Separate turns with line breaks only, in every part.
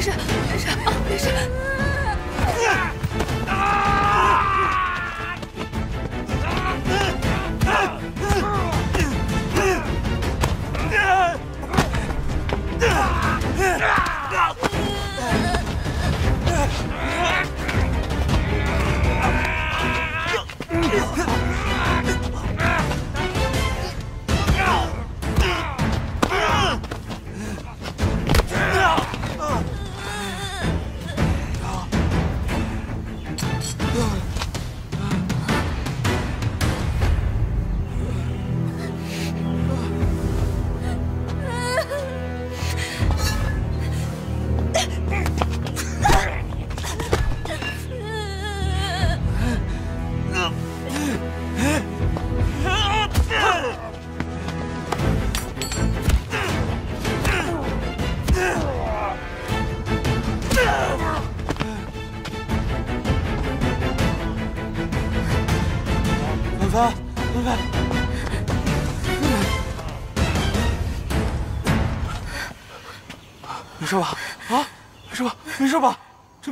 没事没事啊没事。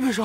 没事？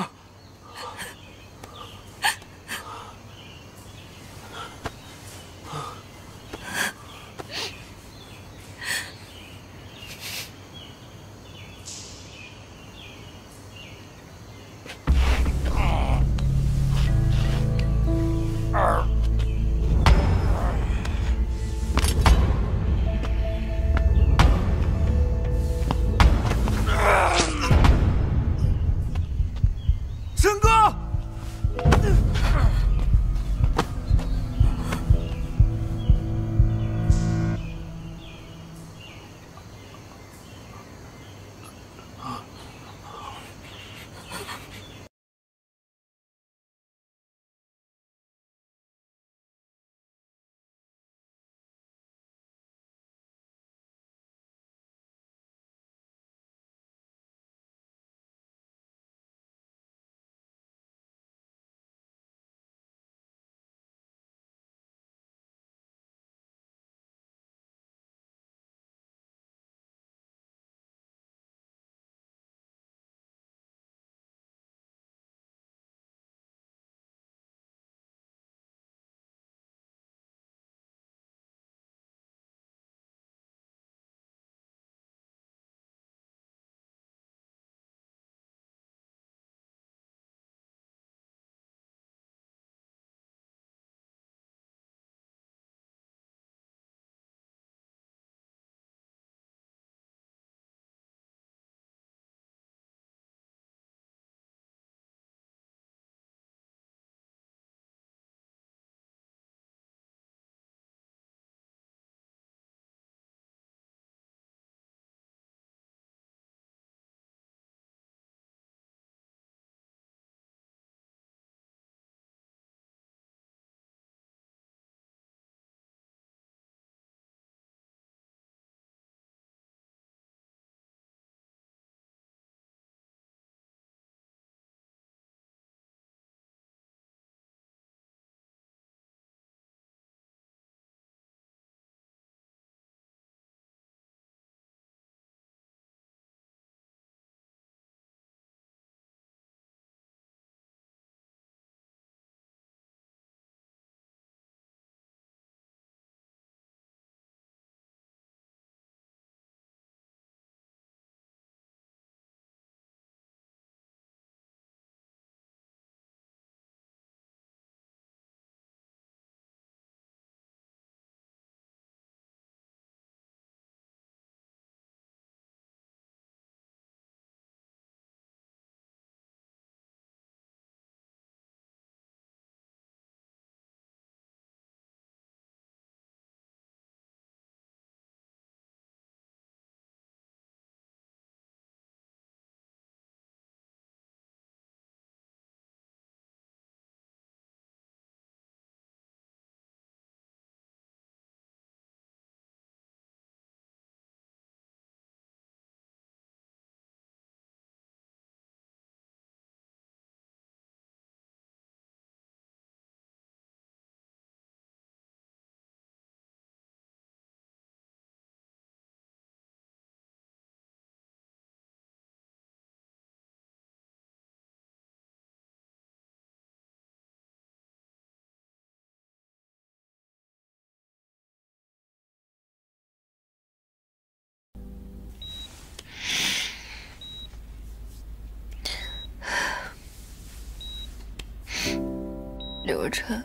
刘晨，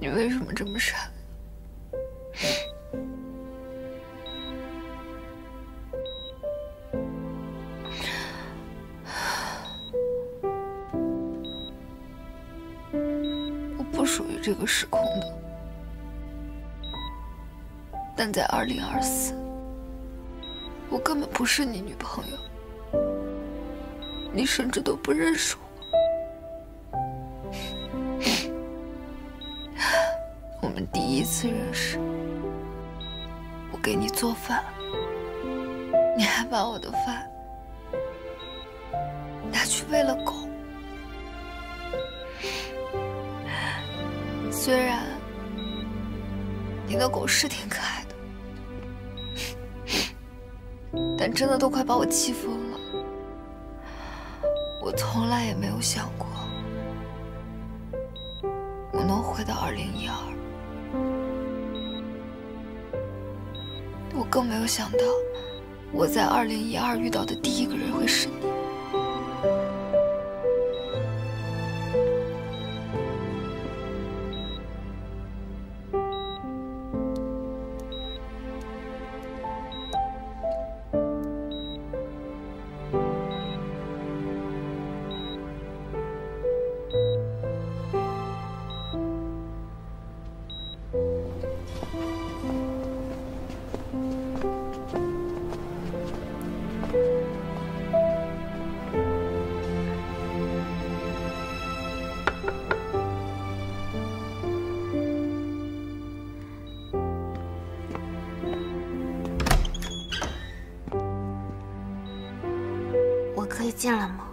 你为什么这么傻？你甚至都不认识我。我们第一次认识，我给你做饭，你还把我的饭拿去喂了狗。虽然你的狗是挺可爱的，但真的都快把我气疯了。从来也没有想过我能回到二零一二，我更没有想到我在二零一二遇到的第一个人会是你。
进来吗？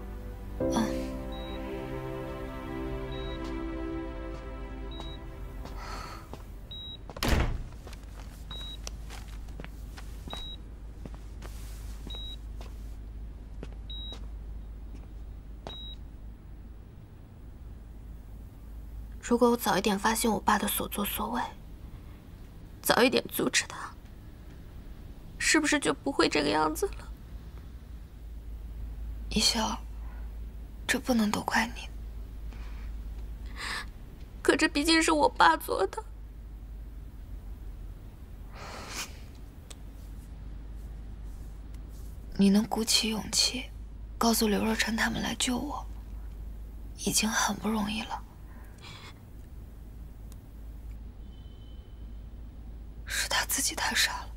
如果我早一点发现我爸的所作所为，早一点阻止他，是不是就不会这个样子了？
一笑，这不能都怪你。
可这毕竟是我爸做的。
你能鼓起勇气，告诉刘若晨他们来救我，已经很不容易了。是他自己太傻了。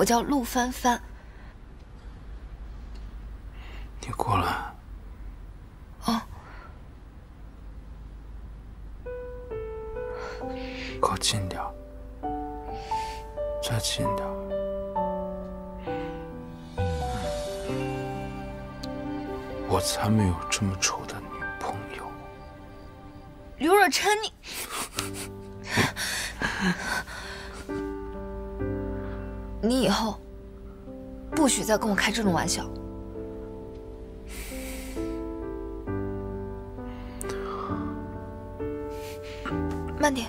我叫陆帆帆。
你过来。
哦。
靠近点，再近点。我才没有这么丑的女朋友。
刘若琛，你。你以后不许再跟我开这种玩笑。慢点。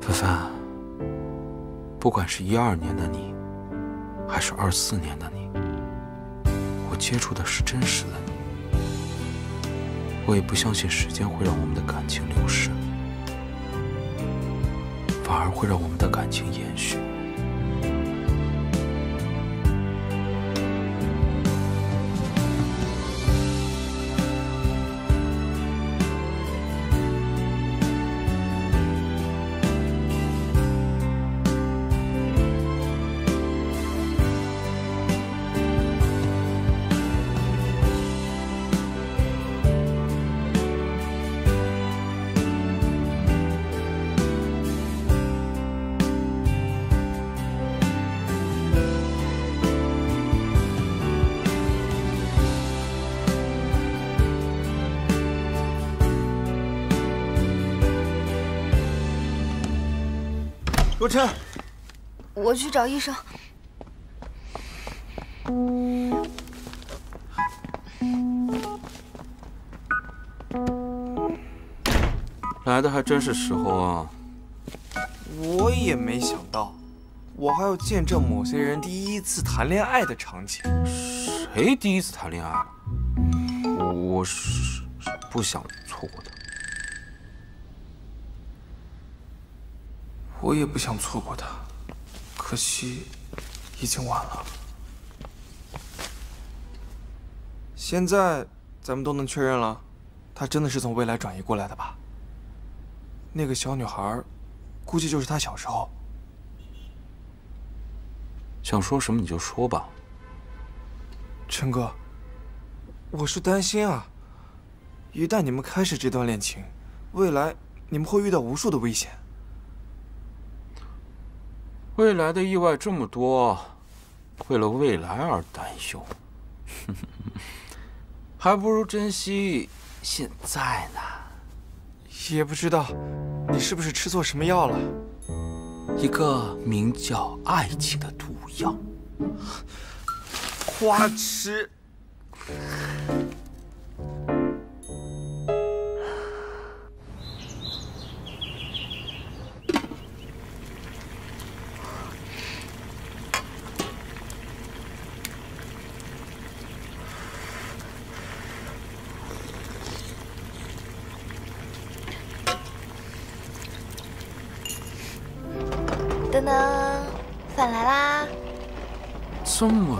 凡凡，不管是一二年的你，还是二四年的你，我接触的是真实的你。我也不相信时间会让我们的感情流逝，反而会让我们的感情延续。
若琛，
我去找医生。
来的还真是时候啊！
我也没想到，我还要见证某些人第一次谈恋爱的场景。
谁第一次谈恋爱了？我是不想错过的。
我也不想错过他，可惜已经晚了。现在咱们都能确认了，他真的是从未来转移过来的吧？那个小女孩，估计就是他小时候。
想说什么你就说吧。
陈哥，我是担心啊，一旦你们开始这段恋情，未来你们会遇到无数的危险。
未来的意外这么多，为了未来而担忧，还不如珍惜现在呢。
也不知道你是不是吃错什么药了，
一个名叫爱情的毒药。
花痴。
噔噔，饭来啦！
这么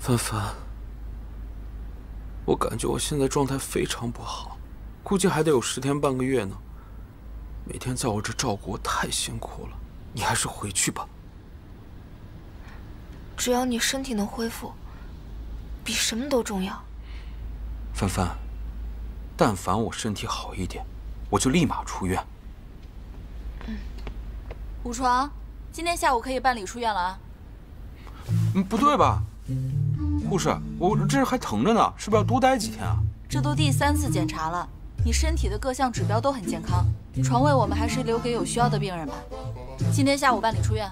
帆帆，我感觉我现在状态非常不好，估计还得有十天半个月呢。每天在我这照顾我太辛苦了，你还是回去吧。
只要你身体能恢复，比什么都重要。
帆帆，但凡我身体好一点，我就立马出院。
嗯，五床，今天下午可以办理出院了啊。
嗯，不对吧？护士，我这还疼着呢，是不是要多待几天啊？
这都第三次检查了，你身体的各项指标都很健康，床位我们还是留给有需要的病人吧。今天下午办理出院。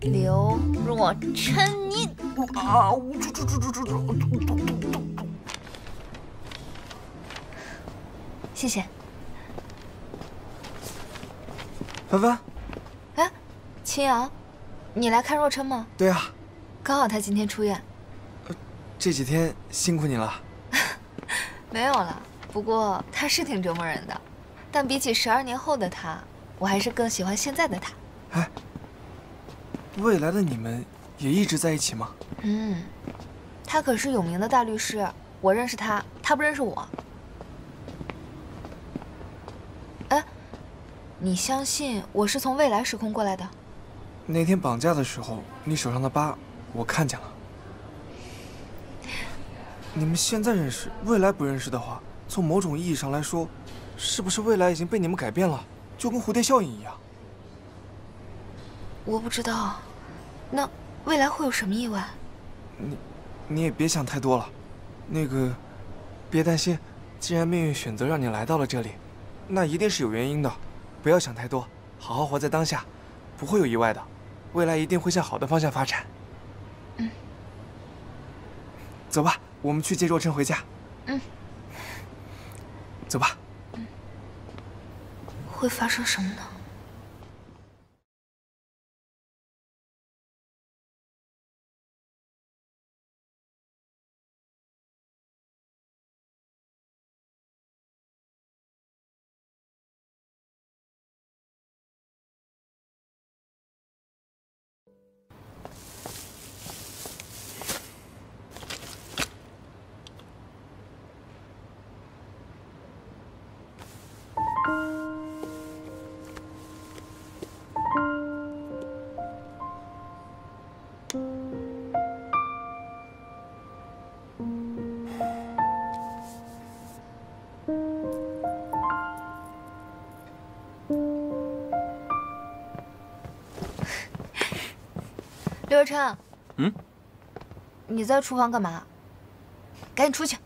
刘若琛，你啊！谢谢。
帆帆，
哎，秦阳，你来看若琛吗？
对啊，
刚好他今天出院。
这几天辛苦你了。
没有了，不过他是挺折磨人的，但比起十二年后的他，我还是更喜欢现在的他。
哎，未来的你们也一直在一起吗？
嗯，他可是有名的大律师，我认识他，他不认识我。哎，你相信我是从未来时空过来的？
那天绑架的时候，你手上的疤我看见了。你们现在认识，未来不认识的话，从某种意义上来说，是不是未来已经被你们改变了，就跟蝴蝶效应一样？
我不知道，那未来会有什么意外？
你，你也别想太多了，那个，别担心，既然命运选择让你来到了这里，那一定是有原因的，不要想太多，好好活在当下，不会有意外的，未来一定会向好的方向发展。
嗯，
走吧。我们去接若琛回家。
嗯，
走吧。
嗯，会发生什么呢？刘若琛，
嗯，
你在厨房干嘛？赶紧出去！